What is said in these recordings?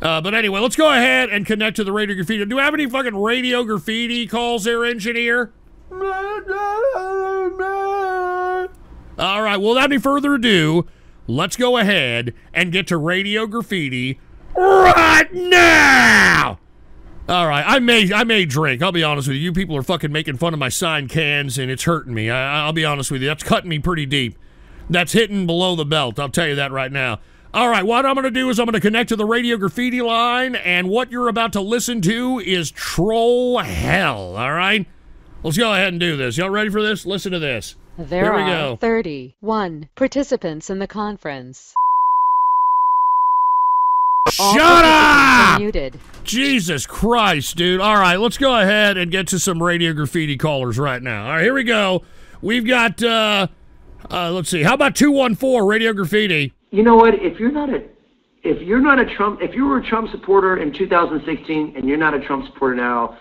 Uh, but anyway, let's go ahead and connect to the radio graffiti. Do we have any fucking radio graffiti calls there, engineer? All right, well, without any further ado, let's go ahead and get to radio graffiti right now. All right, I may I may drink. I'll be honest with you. You people are fucking making fun of my sign cans, and it's hurting me. I, I'll be honest with you. That's cutting me pretty deep. That's hitting below the belt. I'll tell you that right now. All right, what I'm going to do is I'm going to connect to the radio graffiti line, and what you're about to listen to is troll hell. All right, let's go ahead and do this. Y'all ready for this? Listen to this. There Here we are go. 31 participants in the conference. Shut up! Muted. Jesus Christ, dude. All right, let's go ahead and get to some radio graffiti callers right now. All right, here we go. We've got, uh, uh, let's see, how about 214 radio graffiti? You know what? If you're not a if you're not a Trump if you were a Trump supporter in 2016 and you're not a Trump supporter now,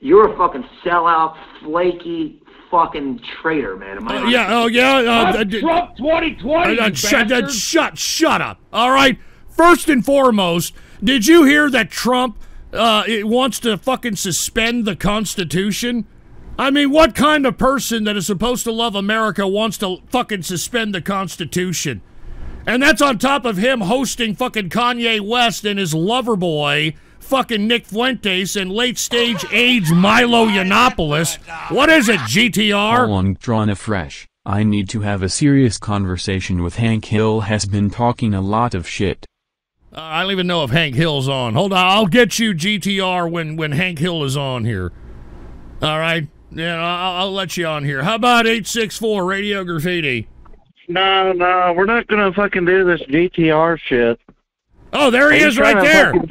you're a fucking sellout, flaky fucking traitor, man. Am I Uh, yeah, oh, yeah. Uh, uh, Trump 2020, uh, you shut, uh, shut, shut up. All right. First and foremost, did you hear that Trump uh, wants to fucking suspend the Constitution? I mean, what kind of person that is supposed to love America wants to fucking suspend the Constitution? And that's on top of him hosting fucking Kanye West and his lover boy, fucking Nick Fuentes, and late stage age Milo Yiannopoulos. What is it, GTR? Long drawn afresh. I need to have a serious conversation with Hank Hill has been talking a lot of shit. Uh, I don't even know if Hank Hill's on. Hold on, I'll get you GTR when when Hank Hill is on here. All right, yeah, I'll, I'll let you on here. How about eight six four Radio Graffiti? No, no, we're not gonna fucking do this GTR shit. Oh, there he Are is, right there. fucking-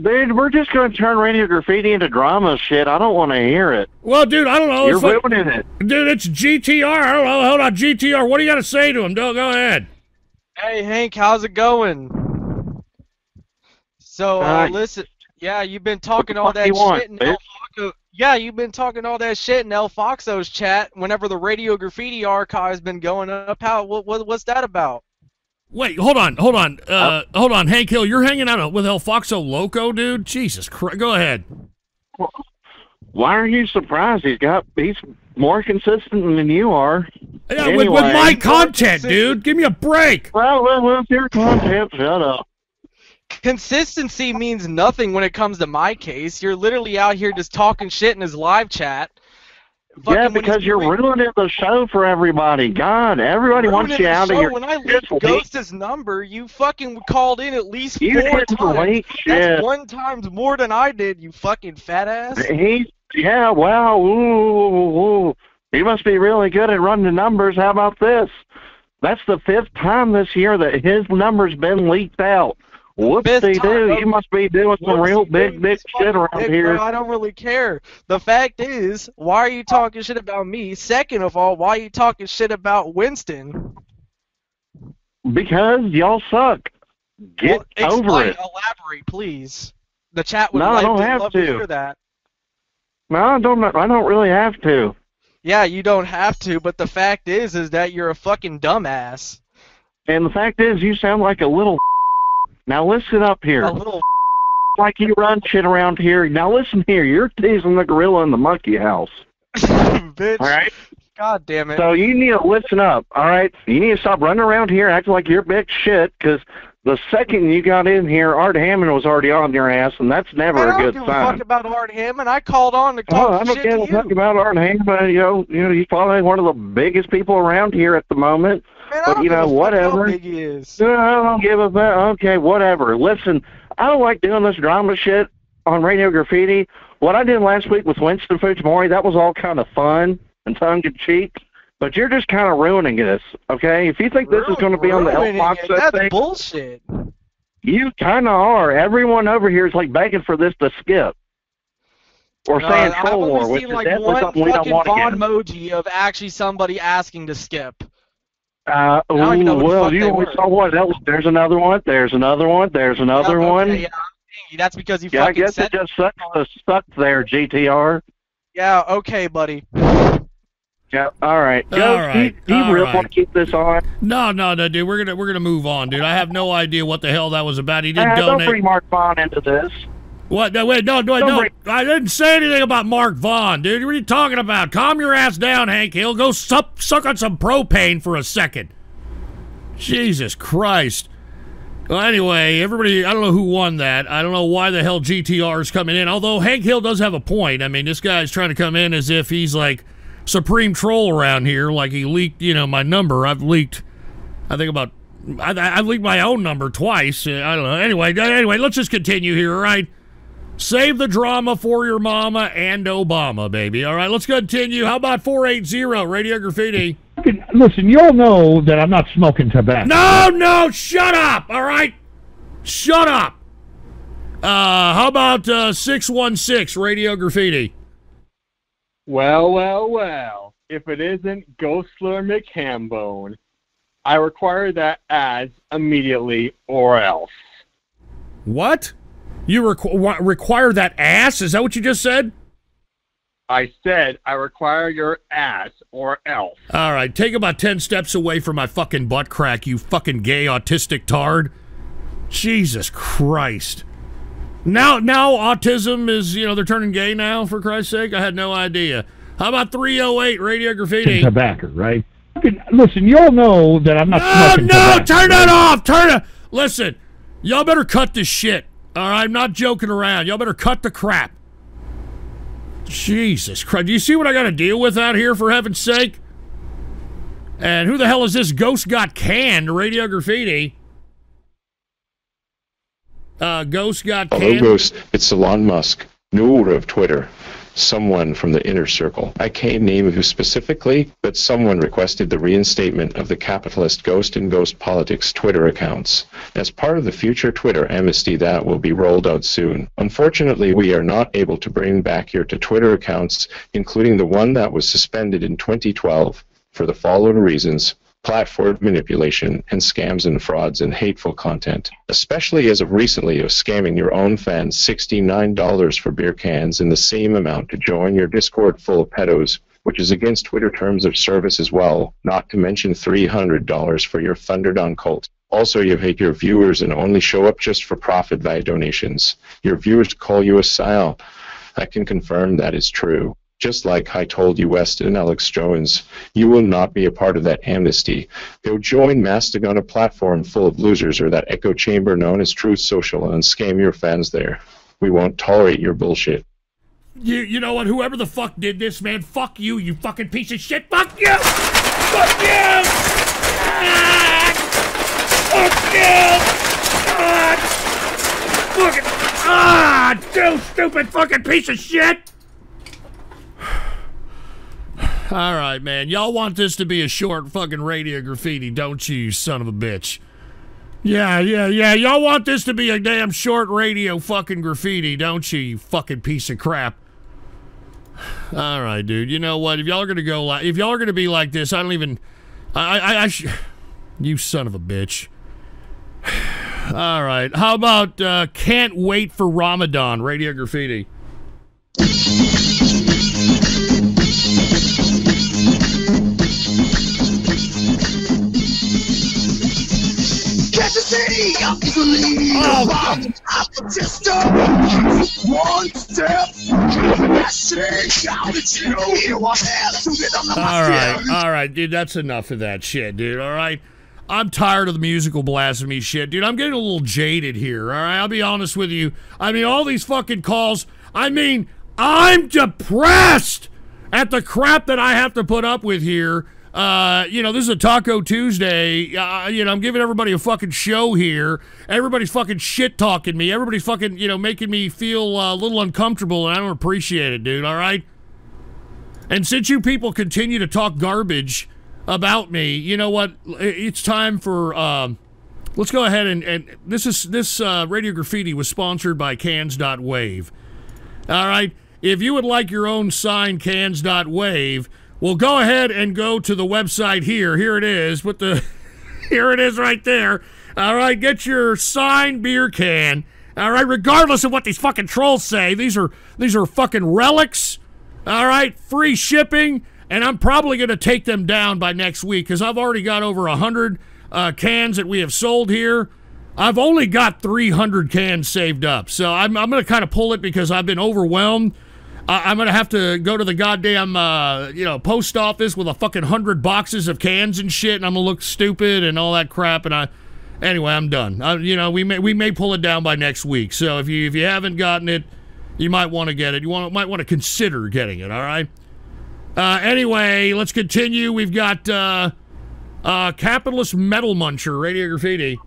Dude, we're just gonna turn radio graffiti into drama shit. I don't want to hear it. Well, dude, I don't know. You're It's like- ruining it. dude, it's GTR. I don't know. Hold on, GTR. What do you got to say to him? Go, go ahead. Hey Hank, how's it going? So uh, Uh, listen, yeah, you've been talking all fuck that you want, shit Foxo. Yeah, you've been talking all that shit in El Foxo's chat. Whenever the Radio Graffiti archive's been going up, how what, what what's that about? Wait, hold on, hold on, uh, hold on, Hank Hill. You're hanging out with El Foxo Loco, dude. Jesus Christ. Go ahead. Why are you surprised? He's got he's more consistent than you are. Yeah, with, with my content, dude. Give me a break. Well, well, well, your content. Shut up. Consistency means nothing when it comes to my case. You're literally out here just talking shit in his live chat. Yeah, because you're doing- ruining the show for everybody. God, everybody wants you out of your. When I leaked leak. Ghost's number, you fucking called in at least You four times. leak That's one times more than I did, you fucking fat ass. He's yeah, wow, ooh, ooh, ooh. He must be really good at running the numbers. How about this? That's the fifth time this year that his number's been leaked out. Whoopsie Fifth do, you must be doing some real big dick shit around Dick, here. bro, I don't really care. The fact is, why are you talking shit about me? Second of all, why are you talking shit about Winston? Because y'all suck. Get Well, over explain, it. Elaborate, please. The chat would No, I like don't to have love to. hear that. No, I don't. I don't really have to. Yeah, you don't have to, but the fact is, is that you're a fucking dumbass. And the fact is, you sound like a little. Now listen up here. A little Like you run shit around here. Now listen here. You're teasing the gorilla in the monkey house. bitch. All right. God damn it. So you need to listen up, all right? You need to stop running around here acting like you're big shit, because the second you got in here, Art Hammond was already on your ass, and that's never I a don't good give a sign. fuck about Art Hammond. I called on to Oh, talk I don't shit give to a you. fuck about Art Hammond. You know, you know, he's probably one of the biggest people around here at the moment. Man, but you know, whatever. How big he is. No, I don't give a fuck. Okay, whatever. Listen, I don't like doing this drama shit on Radio Graffiti. What I did last week with Winston Fujimori, that was all kind of fun and tongue in cheek. But you're just kind of ruining this, okay? If you think this is going to be on the it. Fox That's thing, bullshit. you kind of are. Everyone over here is like begging for this to skip. Or Uh, saying I've troll war, which seen is like definitely one something we don't want to get. emoji of actually somebody asking to skip. Uh, I don't even know ooh, the well, you only saw was, there's another one. There's another one. There's another Yeah, okay, one. Yeah, I'm saying you. That's because you Yeah, I fucking guess said it just sucks to there, GTR. Yeah, okay, buddy. Yeah. All right. All right, Do you, do you really right. want to keep this on? No, no, no, dude. We're gonna we're gonna move on, dude. I have no idea what the hell that was about. He didn't Uh, don't bring Mark Vaughn into this. What? No, wait, no, no, Don't no. bring- I didn't say anything about Mark Vaughn, dude. What are you talking about? Calm your ass down, Hank Hill. Go sup, suck on some propane for a second. Jesus Christ. Well, anyway, everybody, I don't know who won that. I don't know why the hell GTR is coming in. Although Hank Hill does have a point. I mean, this guy's trying to come in as if he's like supreme troll around here, like he leaked, you know, my number. I've leaked, I think about, I, I I've leaked my own number twice. Uh, I don't know. Anyway, anyway, let's just continue here, all right? Save the drama for your mama and Obama, baby. All right, let's continue. How about 480 Radio Graffiti? Listen, you all know that I'm not smoking tobacco. No, no, shut up. All right, shut up. Uh, how about uh, 616 Radio Graffiti? Well, well, well. If it isn't Ghostler McHambone, I require that ads immediately or else. What? You requ- require that ass? Is that what you just said? I said I require your ass or else. All right, take about 10 steps away from my fucking butt crack, you fucking gay autistic tard. Jesus Christ. Now now autism is, you know, they're turning gay now for Christ's sake. I had no idea. How about 308 Radio Graffiti? Tobacco, right? Listen, you all know that I'm not No, no, tobacco. turn that off. Turn it. Listen, y'all better cut this shit. All right, I'm not joking around. Y'all better cut the crap. Jesus Christ. Do you see what I got to deal with out here, for heaven's sake? And who the hell is this Ghost Got Canned Radio Graffiti? Uh, Ghost Got Hello, Canned. Ghost. It's Elon Musk, Noor of Twitter. Someone from the inner circle. I can't name who specifically, but someone requested the reinstatement of the capitalist Ghost and Ghost Politics Twitter accounts. As part of the future Twitter amnesty that will be rolled out soon. Unfortunately, we are not able to bring back your to Twitter accounts, including the one that was suspended in 2012, for the following reasons platform manipulation and scams and frauds and hateful content, especially as of recently of scamming your own fans $69 for beer cans and the same amount to join your Discord full of pedos, which is against Twitter terms of service as well, not to mention $300 for your Thunderdon cult. Also, you hate your viewers and only show up just for profit via donations. Your viewers call you a sile. I can confirm that is true. Just like I told you, West and Alex Jones, you will not be a part of that amnesty. Go join Mastodon, a platform full of losers, or that echo chamber known as Truth Social, and scam your fans there. We won't tolerate your bullshit. You, you know what? Whoever the fuck did this, man, fuck you, you fucking piece of shit. Fuck you! Fuck you! Ah! Fuck you! Ah! Fucking ah! You stupid fucking piece of shit! All right, man. Y'all want this to be a short fucking radio graffiti, don't you, son of a bitch? Yeah, yeah, yeah. Y'all want this to be a damn short radio fucking graffiti, don't you, you fucking piece of crap? All right, dude. You know what? If y'all are gonna go like, if y'all are gonna be like this, I don't even. I, I, I you son of a bitch. All right. How about uh, can't wait for Ramadan? Radio graffiti. All right, all right, dude. That's enough of that shit, dude. All right. I'm tired of the musical blasphemy shit, dude. I'm getting a little jaded here. All right, I'll be honest with you. I mean, all these fucking calls. I mean, I'm depressed at the crap that I have to put up with here. Uh, you know, this is a Taco Tuesday. Uh, you know, I'm giving everybody a fucking show here. Everybody's fucking shit talking me. Everybody's fucking, you know, making me feel uh, a little uncomfortable, and I don't appreciate it, dude. All right. And since you people continue to talk garbage about me, you know what? It's time for. Um, let's go ahead and, and this is this uh, radio graffiti was sponsored by Cans.wav. All right. If you would like your own sign, Cans.wav, well, go ahead and go to the website here. Here it is. Put the here it is right there. All right, get your signed beer can. All right, regardless of what these fucking trolls say, these are these are fucking relics. All right, free shipping and I'm probably going to take them down by next week because I've already got over a 100 uh, cans that we have sold here. I've only got 300 cans saved up. So I'm, I'm going to kind of pull it because I've been overwhelmed. I'm to have to go to the goddamn, uh, you know, post office with a fucking 100 boxes of cans and shit, and I'm to look stupid and all that crap. And I, anyway, I'm done. I, you know, we may, we may pull it down by next week. So if you, if you haven't gotten it, you might want to get it. You want, might want to consider getting it, all right? Uh, anyway, let's continue. We've got uh, uh, Capitalist Metal Muncher, Radio Graffiti.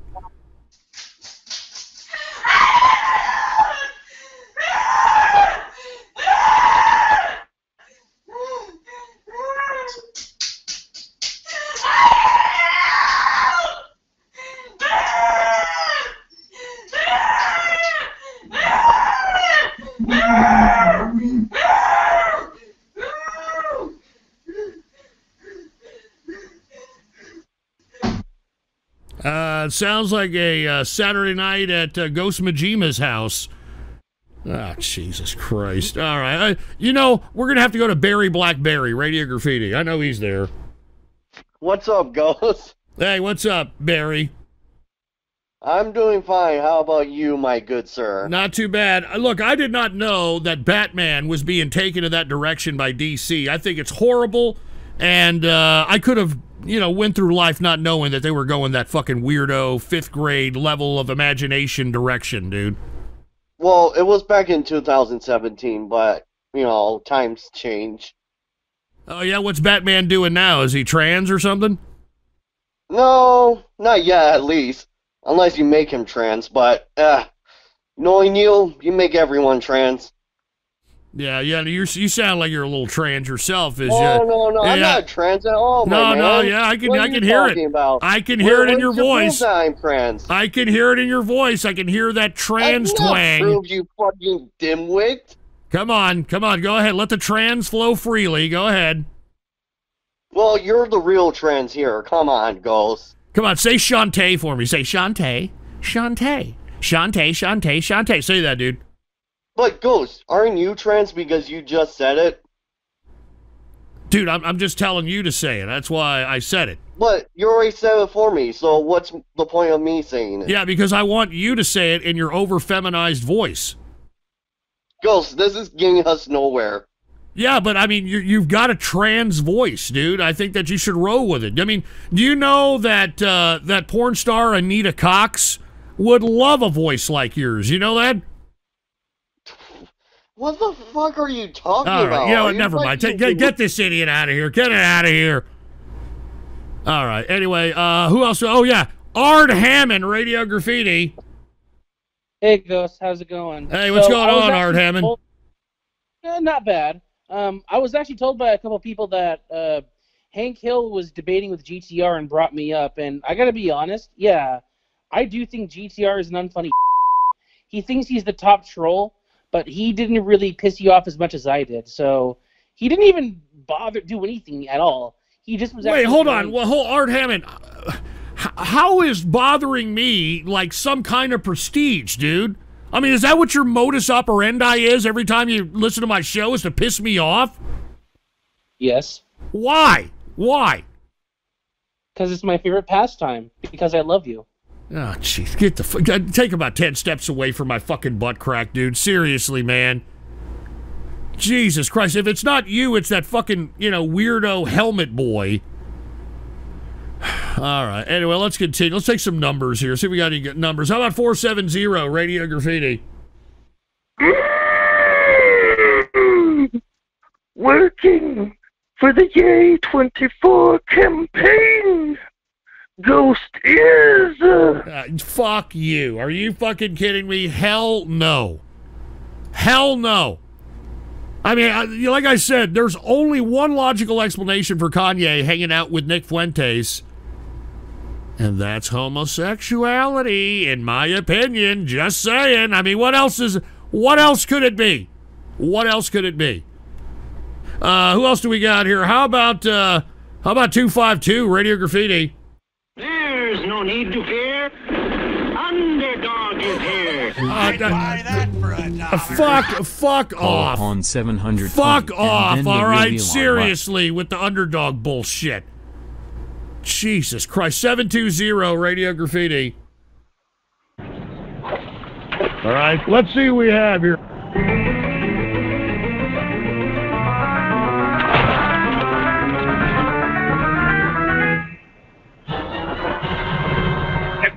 Sounds like a uh, Saturday night at uh, Ghost Majima's house. Ah, Jesus Christ. All right. Uh, you know, we're going to have to go to Barry Blackberry, Radio Graffiti. I know he's there. What's up, Ghost? Hey, what's up, Barry? I'm doing fine. How about you, my good sir? Not too bad. Uh, Look, I did not know that Batman was being taken in that direction by DC. I think it's horrible, and uh, I could have, you know, went through life not knowing that they were going that fucking weirdo fifth grade level of imagination direction, dude. Well, it was back in 2017, but, you know, times change. Oh yeah, what's Batman doing now? Is he trans or something? No, not yet, at least. Unless you make him trans, but, uh, knowing you, you make everyone trans. Yeah, yeah. You you sound like you're a little trans yourself. Is Oh, ya? no, no, I'm Yeah. not trans at all, No, my no, yeah, I can, I can hear it. About? I can hear it in your voice. I'm trans. I can hear it in your voice. I can hear that trans I twang. prove you fucking dimwit. Come on, come on, go ahead. Let the trans flow freely. Go ahead. Well, you're the real trans here. Come on, Ghost. Come on, say Shantae for me. Say Shantae, Shantae, Shantae, Shantae, Shantae. Say that, dude. But Ghost, aren't you trans because you just said it? Dude, I'm, I'm just telling you to say it. That's why I said it. But you already said it for me, so what's the point of me saying it? Yeah, because I want you to say it in your over feminized voice. Ghost, this is getting us nowhere. Yeah, but I mean, you, you've got a trans voice, dude. I think that you should roll with it. I mean, do you know that uh, that porn star Anita Cox would love a voice like yours? You know that? What the fuck are you talking All about? right, you know what? Never mind. fucking- Take, get, get this idiot out of here. Get it out of here. All right. Anyway, uh, who else? Oh yeah, Art Hammond, Radio Graffiti. Hey, Ghost, how's it going? Hey, what's So, going on, actually Art Hammond? told- Eh, not bad. Um, I was actually told by a couple people that uh, Hank Hill was debating with GTR and brought me up, and I gotta be honest, yeah, I do think GTR is an unfunny. He thinks he's the top troll, but he didn't really piss you off as much as I did. So he didn't even bother do anything at all. He just was. Wait, hold on. Well, hold Art Hammond. uh, How is bothering me like some kind of prestige, dude? I mean, is that what your modus operandi is every time you listen to my show? Is to piss me off? Yes. Why? Why? Because it's my favorite pastime. Because I love you. Oh, jeez, get the fuck. Uh, take about ten steps away from my fucking butt crack, dude. Seriously, man. Jesus Christ! If it's not you, it's that fucking you know weirdo helmet boy. All right. Anyway, let's continue. Let's take some numbers here. See if we got any good numbers. How about four seven zero Radio Graffiti? Working for the Ye 24 campaign. Ghost is. Uh, fuck you. Are you fucking kidding me? Hell no. Hell no. I mean, I, like I said, there's only one logical explanation for Kanye hanging out with Nick Fuentes, and that's homosexuality, in my opinion. Just saying. I mean, what else is? What else could it be? What else could it be? Uh, who else do we got here? How about uh, how about two five two Radio Graffiti? There's no need to fear. Underdog is here. Uh, uh, fuck, fuck Call off. upon 700. Fuck and off, then the all right? really long Seriously, with the underdog bullshit. Jesus Christ. 720 Radio Graffiti. All right, let's see what we have here.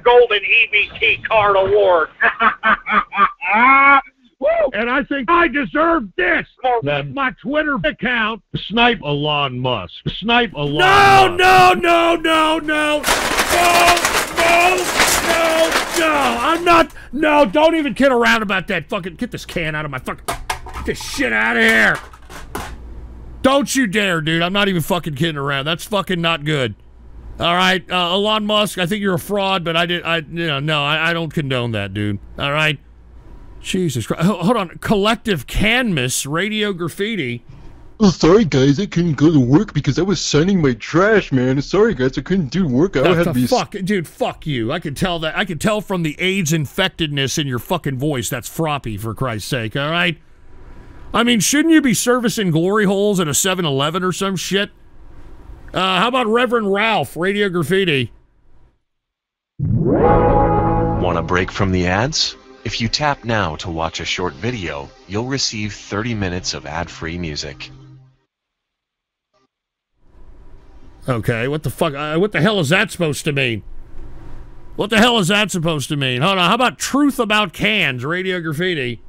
Golden EBT Card Award. And I think I deserve this. That my Twitter account snipe Elon Musk. Snipe Elon No, Musk. no, no, no, no. No, no, no, no. I'm not. No, don't even kid around about that. Fucking get this can out of my fucking. Get this shit out of here. Don't you dare, dude. I'm not even fucking kidding around. That's fucking not good. All right, uh, Elon Musk. I think you're a fraud, but I did. I you know no. I, I don't condone that, dude. All right. Jesus Christ. Hold on. Collective Canvas Radio Graffiti. Oh, sorry guys, I couldn't go to work because I was signing my trash, man. Sorry guys, I couldn't do work. I had to be. fuck, dude, fuck you. I can tell that. I can tell from the AIDS infectedness in your fucking voice. That's froppy, for Christ's sake. All right. I mean, shouldn't you be servicing glory holes at a 7-Eleven or some shit? Uh, how about Reverend Ralph, Radio Graffiti? Want a break from the ads? If you tap now to watch a short video, you'll receive 30 minutes of ad-free music. Okay, what the fuck? Uh, what the hell is that supposed to mean? What the hell is that supposed to mean? Hold on. How about Truth About Cans, Radio Graffiti?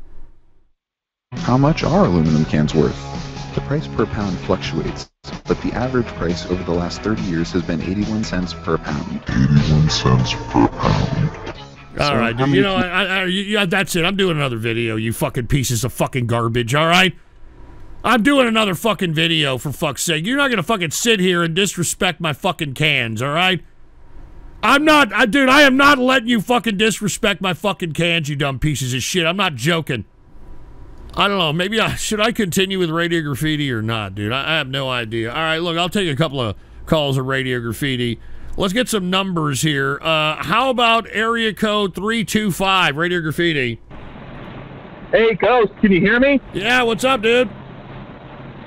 How much are aluminum cans worth? The price per pound fluctuates, but the average price over the last 30 years has been 81 cents per pound. 81 cents per pound. All right, dude, you know, I, I, you- yeah, that's it. I'm doing another video, you fucking pieces of fucking garbage, all right? I'm doing another fucking video, for fuck's sake. You're not gonna fucking sit here and disrespect my fucking cans, all right? I'm not, I, dude, I am not letting you fucking disrespect my fucking cans, you dumb pieces of shit. I'm not joking. I don't know. Maybe I should I continue with Radio Graffiti or not, dude? I, I have no idea. All right, look, I'll take a couple of calls of Radio Graffiti. Let's get some numbers here. Uh, how about area code three two five Radio Graffiti? Hey, Ghost, can you hear me? Yeah, what's up, dude?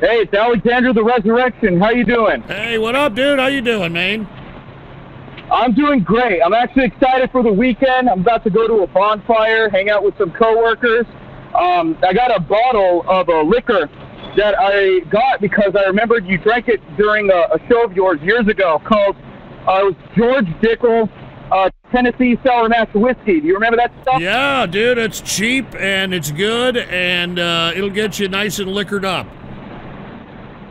Hey, it's Alexander the Resurrection. How you doing? Hey, what up, dude? How you doing, man? I'm doing great. I'm actually excited for the weekend. I'm about to go to a bonfire, hang out with some coworkers. Um, I got a bottle of a liquor that I got because I remembered you drank it during a, a show of yours years ago called uh, it was George Dickel uh, Tennessee Sour Mash Whiskey. Do you remember that stuff? Yeah, dude, it's cheap and it's good and uh, it'll get you nice and liquored up.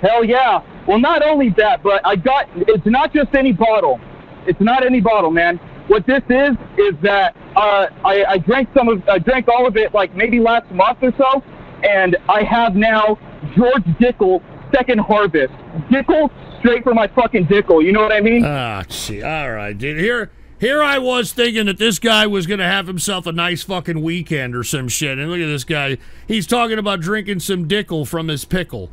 Hell yeah. Well, not only that, but I got it's not just any bottle. It's not any bottle, man. What this is is that uh, I, I drank some of I drank all of it like maybe last month or so, and I have now George Dickel Second Harvest. Dickel straight for my fucking Dickel. You know what I mean? Ah, gee, all right, dude. Here, here I was thinking that this guy was gonna have himself a nice fucking weekend or some shit. And look at this guy. He's talking about drinking some Dickel from his pickle.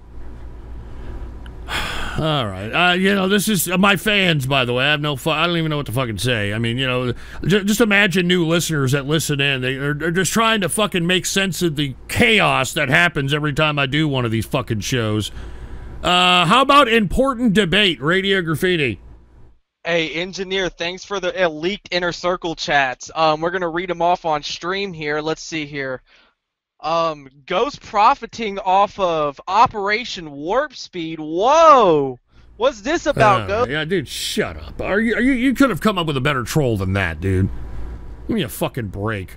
All right, uh, you know this is uh, my fans, by the way. I have no, fu- I don't even know what to fucking say. I mean, you know, j- just imagine new listeners that listen in. They are they're just trying to fucking make sense of the chaos that happens every time I do one of these fucking shows. Uh, how about important debate, Radio Graffiti? Hey, engineer, thanks for the uh, leaked inner circle chats. Um, we're gonna read them off on stream here. Let's see here. Um, Ghost profiting off of Operation Warp Speed. Whoa, what's this about, Uh, Ghost? Yeah, dude, shut up. Are you, are you? You could have come up with a better troll than that, dude. Give me a fucking break.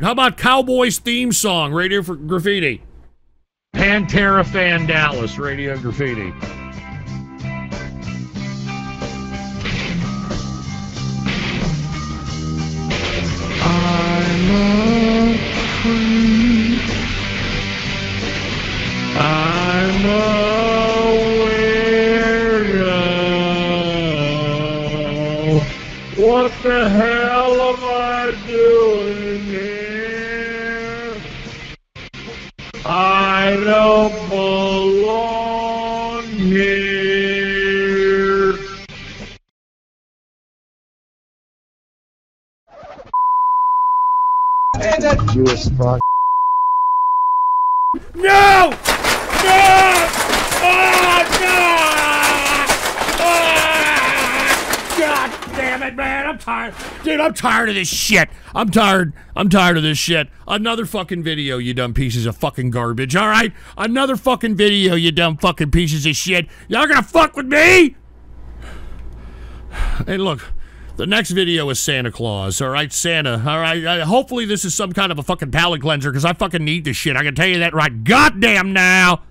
How about Cowboys theme song, Radio for Graffiti? Pantera Fan Dallas, Radio Graffiti. I'm I'm a weirdo. What the hell am I doing here? I don't belong here. And that You as fuck. No! No! Oh, no! Ah! God damn it, man! I'm tired, dude. I'm tired of this shit. I'm tired. I'm tired of this shit. Another fucking video, you dumb pieces of fucking garbage. All right, another fucking video, you dumb fucking pieces of shit. Y'all gonna fuck with me? Hey, look. The next video is Santa Claus, all right? Santa, all right? Hopefully this is some kind of a fucking palate cleanser because I fucking need this shit. I can tell you that right goddamn now.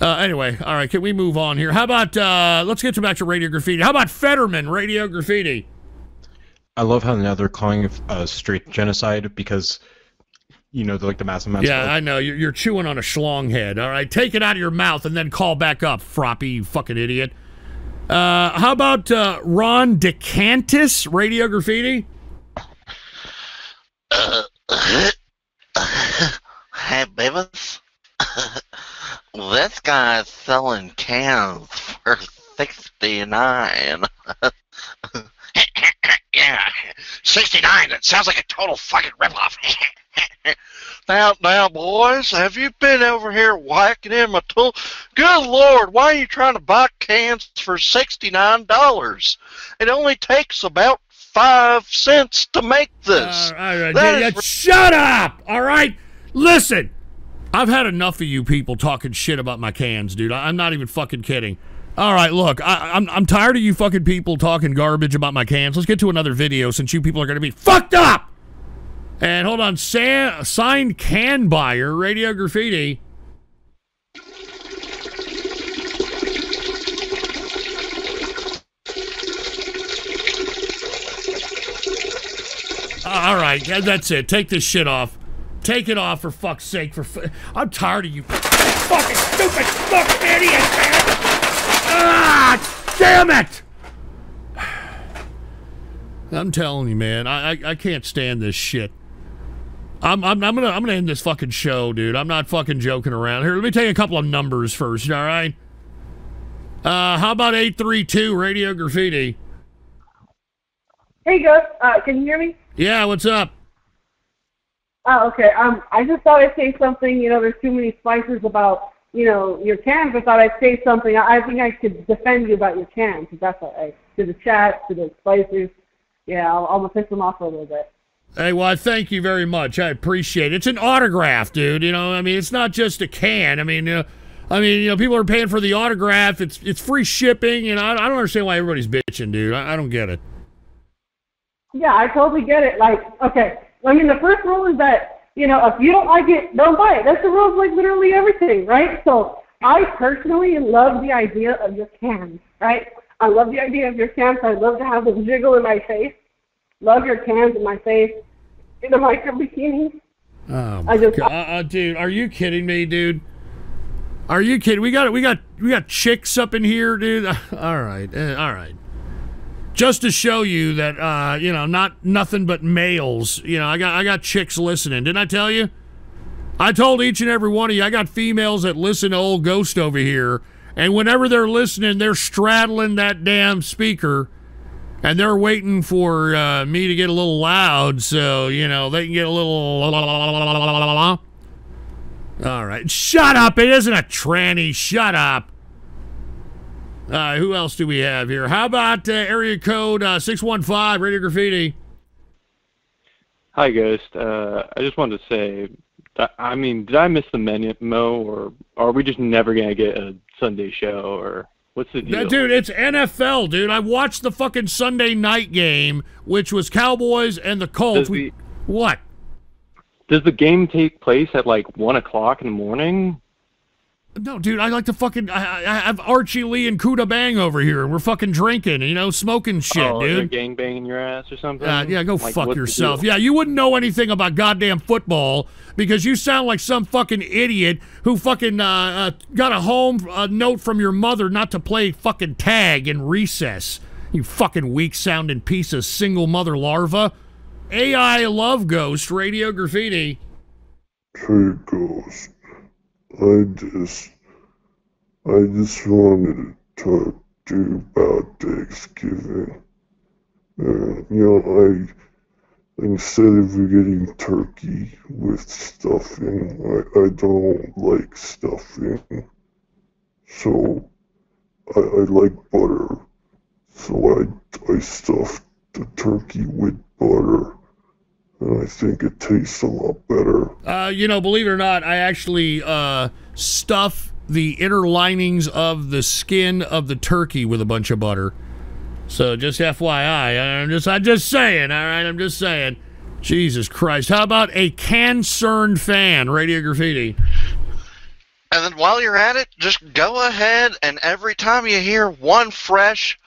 Uh, anyway, all right, can we move on here? How about, uh, let's get to back to Radio Graffiti. How about Fetterman, Radio Graffiti? I love how now they're calling it uh, straight genocide because, you know, like the mass amounts. Yeah, I know. You're, you're chewing on a schlong head, all right? Take it out of your mouth and then call back up, Froppy, you fucking idiot. Uh, how about uh, Ron DeCantis, Radio Graffiti? Hey, Beavis. this guy's selling cans for sixty nine. Yeah, 69. That sounds like a total fucking ripoff. now, now, boys, have you been over here whacking in my tool? Good lord, why are you trying to buy cans for $69? It only takes about five cents to make this. Uh, all right, That yeah, is yeah, shut up! All right, listen. I've had enough of you people talking shit about my cans, dude. I, I'm not even fucking kidding. All right, look, I, I'm I'm tired of you fucking people talking garbage about my cans. Let's get to another video since you people are gonna be fucked up. And hold on, Sa- signed can buyer, Radio Graffiti. All right, that's it. Take this shit off. Take it off for fuck's sake. For fu- I'm tired of you fucking stupid fucking idiots, man. Ah, damn it! I'm telling you, man, I, I I can't stand this shit. I'm, I'm I'm gonna I'm gonna end this fucking show, dude. I'm not fucking joking around. Here, let me take a couple of numbers first. All right. Uh, how about eight three two Radio Graffiti? Hey, Gus. Uh, can you hear me? Yeah, what's up? Oh, okay. Um, I just thought I'd say something. You know, there's too many spices about you know your cans. I thought I'd say something. I I think I could defend you about your cans. If that's all right. To the chat, to the spicers. Yeah, I'll, I'll piss them off a little bit. Hey, well, I thank you very much. I appreciate it. It's an autograph, dude. You know, I mean, it's not just a can. I mean, uh, I mean, you know, people are paying for the autograph. It's it's free shipping, and I, I don't understand why everybody's bitching, dude. I, I don't get it. Yeah, I totally get it. Like, okay, I mean, the first rule is that, you know, if you don't like it, don't buy it. That's the rule of like literally everything, right? So I personally love the idea of your cans, right? I love the idea of your cans. I love to have them jiggle in my face. Love your cans in my face. In a micro bikini. Oh, I just- God. Uh, uh, dude, are you kidding me, dude? Are you kidding? We got we got we got chicks up in here, dude. all right, uh, all right. Just to show you that, uh, you know, not nothing but males. You know, I got I got chicks listening. Didn't I tell you? I told each and every one of you. I got females that listen to old Ghost over here, and whenever they're listening, they're straddling that damn speaker, and they're waiting for uh, me to get a little loud, so you know they can get a little. All right, shut up! It isn't a tranny. Shut up. Uh, who else do we have here? How about uh, area code uh, six one five Radio Graffiti? Hi, Ghost. Uh, I just wanted to say, that, I mean, did I miss the memo, or are we just never gonna get a Sunday show, or what's the deal? dude, it's NFL, dude. I watched the fucking Sunday night game, which was Cowboys and the Colts. Does We, what? Does the game take place at like one o'clock in the morning? No, dude, I like to fucking. I, I have Archie Lee and Kuda Bang over here, and we're fucking drinking, you know, smoking shit, oh, dude. gang banging your ass or something? Uh, yeah, go Like, fuck yourself. Yeah, you wouldn't know anything about goddamn football because you sound like some fucking idiot who fucking uh, uh, got a home uh, note from your mother not to play fucking tag in recess. You fucking weak sounding piece of single mother larva. AI love ghost radio graffiti. Hey, Ghost. I just, I just wanted to talk to you about Thanksgiving. Uh, you know, I, instead of getting turkey with stuffing, I, I don't like stuffing. So I, I like butter. So I, I stuffed the turkey with butter. And I think it tastes a lot better. Uh, you know, believe it or not, I actually uh, stuff the inner linings of the skin of the turkey with a bunch of butter. So just FYI, I'm just I'm just saying, all right, I'm just saying. Jesus Christ. How about a concerned fan, Radio Graffiti? And then while you're at it, just go ahead and every time you hear one fresh,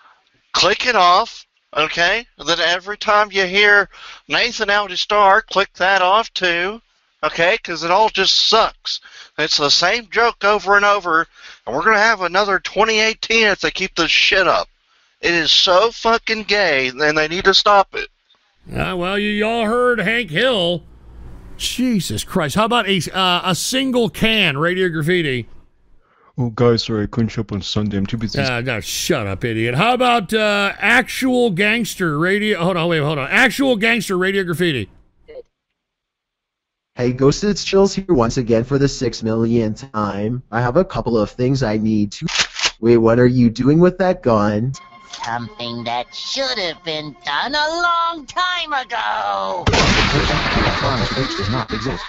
click it off, okay? Then every time you hear Nathan Aldi Star, click that off too, okay? Because it all just sucks. It's the same joke over and over, and we're going to have another 2018 if they keep this shit up. It is so fucking gay, and they need to stop it. Well, you y'all heard Hank Hill. Jesus Christ. How about a, uh, a single can, Radio Graffiti? Oh, guys, sorry, I couldn't show up on Sunday. I'm too busy. Uh, no, shut up, idiot. How about uh, actual gangster radio? Hold on, wait, hold on. Actual gangster Radio Graffiti. Hey, Ghosted Chills here once again for the six millionth time. I have a couple of things I need to. Wait, what are you doing with that gun? Something that should have been done a long time ago. Which does not exist.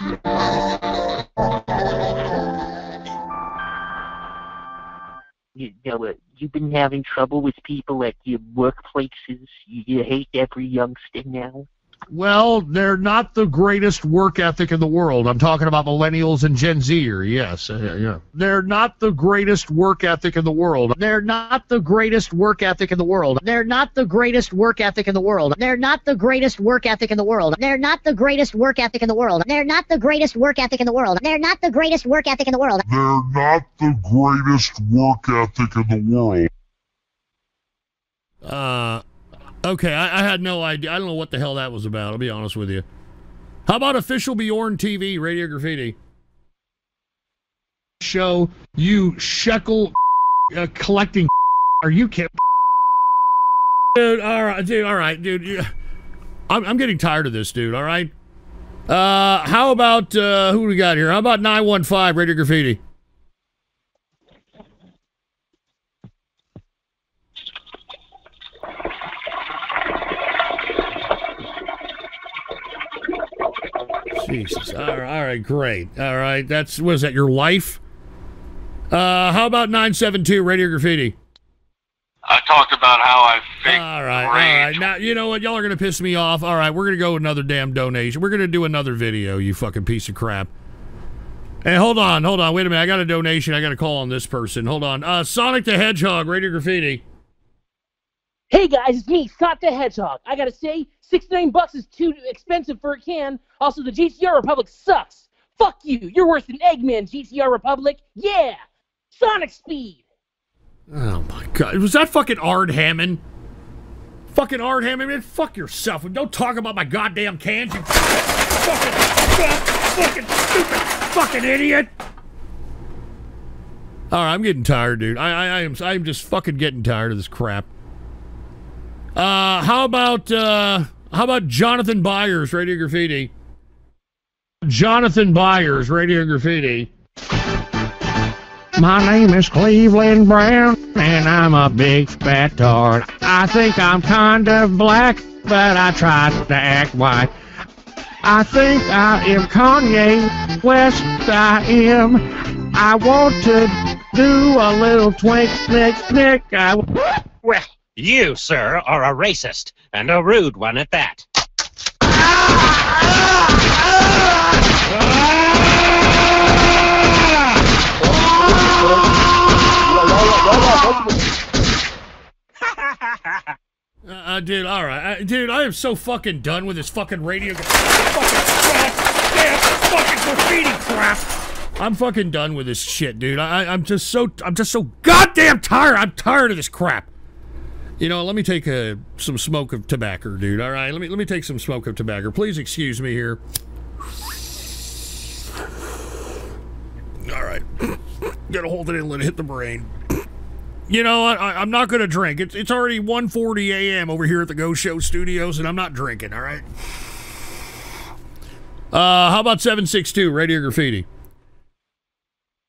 You know, uh, you've been having trouble with people at your workplaces. You, you hate every youngster now. Well, they're not the greatest work ethic in the world. I'm talking about millennials and Gen Zer. Yes, uh, yeah. They're not the greatest work ethic in the world. They're not the greatest work ethic in the world. They're not the greatest work ethic in the world. They're not the greatest work ethic in the world. They're not the greatest work ethic in the world. They're not the greatest work ethic in the world. They're not the greatest work ethic in the world. They're not the greatest work ethic in the world. Uh, okay, I, I had no idea. I don't know what the hell that was about. I'll be honest with you. How about official Bjorn TV, Radio Graffiti? Show you shekel uh, collecting. Are you kidding? Dude, all right, dude, all right, dude. I'm, I'm getting tired of this, dude. All right. Uh, how about uh, who we got here? How about 915 Radio Graffiti? Jesus. All right, all right, great. All right, that's was that? Your life? Uh, how about 972 Radio Graffiti? I talked about how I faked All right, all right. Now you know what? Y'all are gonna piss me off. All right, we're gonna go with another damn donation. We're gonna do another video. You fucking piece of crap. Hey, hold on, hold on. Wait a minute. I got a donation. I got to call on this person. Hold on. Uh, Sonic the Hedgehog, Radio Graffiti. Hey guys, it's me, Scott the Hedgehog. I gotta say, 69 bucks is too expensive for a can. Also, the GTR Republic sucks. Fuck you. You're worse than Eggman, GTR Republic. Yeah. Sonic Speed. Oh my god, was that fucking Art Hammond? Fucking Art Hammond, man, fuck yourself. Don't talk about my goddamn cans, you fucking, fucking stupid, fucking idiot. All right, I'm getting tired, dude. I, I, I am, I'm just fucking getting tired of this crap. Uh, how about, uh, how about Jonathan Byers, Radio Graffiti? Jonathan Byers, Radio Graffiti. My name is Cleveland Brown, and I'm a big fat tart. I think I'm kind of black, but I try to act white. I think I am Kanye West, I am. I want to do a little twink, snick, snick. I... Well, you, sir, are a racist, and a rude one at that. Uh, dude, all right, uh, dude, I am so fucking done with this fucking radio. fucking goddamn fucking graffiti crap. I'm fucking done with this shit, dude. I- I'm just so, I'm just so goddamn tired. I'm tired of this crap. You know, let me take a, some smoke of tobacco, dude. All right, let me let me take some smoke of tobacco. Please excuse me here. All right, gotta hold it in, let it hit the brain. You know? I, I'm not to drink. It's, it's already 1.40 a.m. over here at the Ghost Show Studios, and I'm not drinking, all right? Uh, how about 762 Radio Graffiti?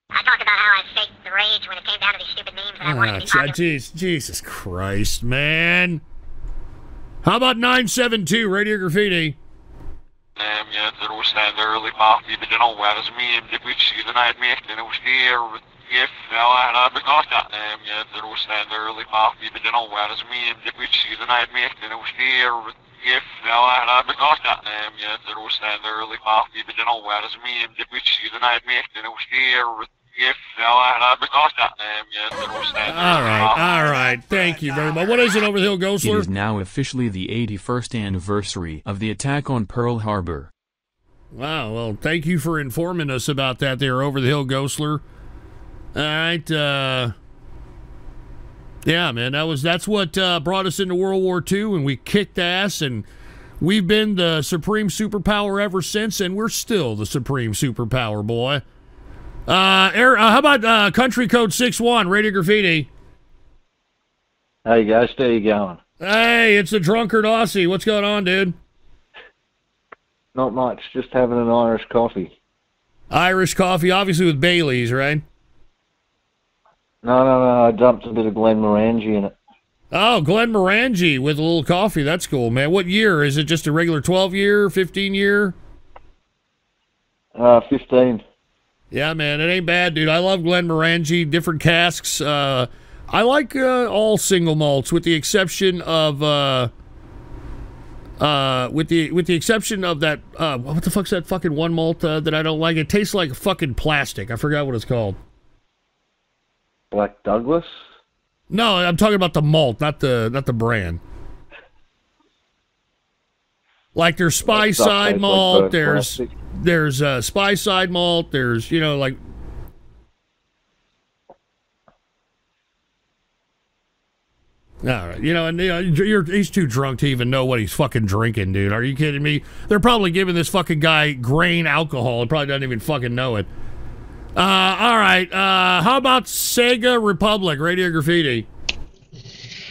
I talked about how I faked the rage when it came to Ah, to be Je- popular. jeez, Jesus Christ, man. How about 972 Radio Graffiti? Nam jag tror ständer lipa i bidden och är som i det bitch i den här mäkten och styr if now I have bekanta Nam jag tror ständer lipa i bidden och är som i det bitch i den här mäkten och styr if now I have bekanta Nam jag tror ständer lipa i bidden och är som i det bitch i den här mäkten och styr if now I have bekanta Nam jag tror ständer All right, all right. Thank you very much. What is it over the hill, It Ghostler? is now officially the 81st anniversary of the attack on Pearl Harbor. Wow, well, thank you for informing us about that there, Over the Hill Ghostler. All right, uh Yeah, man, that was that's what uh, brought us into World War II and we kicked ass and we've been the supreme superpower ever since and we're still the supreme superpower, boy. Uh, Air, uh how about uh, country code 61 Radio Graffiti? Hey guys, how you going? Hey, it's the drunkard Aussie. What's going on, dude? Not much, just having an Irish coffee. Irish coffee, obviously with Bailey's, right? No, no, no, I dumped a bit of Glenmorangie in it. Oh, Glenmorangie with a little coffee. That's cool, man. What year? Is it just a regular 12 year, 15 year? Uh, 15. Yeah, man, it ain't bad, dude. I love Glenmorangie, different casks. Uh, I like uh, all single malts, with the exception of uh, uh, with the with the exception of that. Uh, what the fuck's that fucking one malt uh, that I don't like? It tastes like fucking plastic. I forgot what it's called. Black Douglas? No, I'm talking about the malt, not the not the brand. Like there's Speyside tastes like malt, there's plastic. There's uh, Speyside malt, there's you know like. All right, you know, and you know, you're, he's too drunk to even know what he's fucking drinking, dude. Are you kidding me? They're probably giving this fucking guy grain alcohol and probably doesn't even fucking know it. Uh, all right. Uh, how about Sega Republic Radio Graffiti?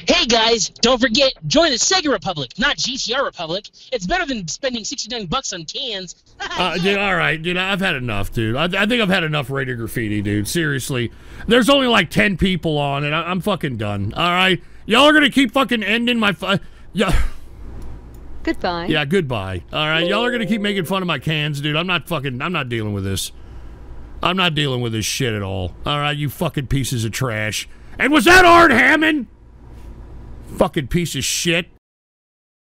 Hey guys, don't forget, join the Sega Republic, not GTR Republic. It's better than spending 69 bucks on cans. Uh, dude, all right, dude. I've had enough, dude. I, I think I've had enough Radio Graffiti, dude. Seriously, there's only like ten people on, and I, I'm fucking done. All right, y'all are gonna keep fucking ending my. Fu- yeah. Goodbye. Yeah, goodbye. All right, y'all are gonna keep making fun of my cans, dude. I'm not fucking. I'm not dealing with this. I'm not dealing with this shit at all. All right, you fucking pieces of trash. And was that Art Hammond? Fucking piece of shit.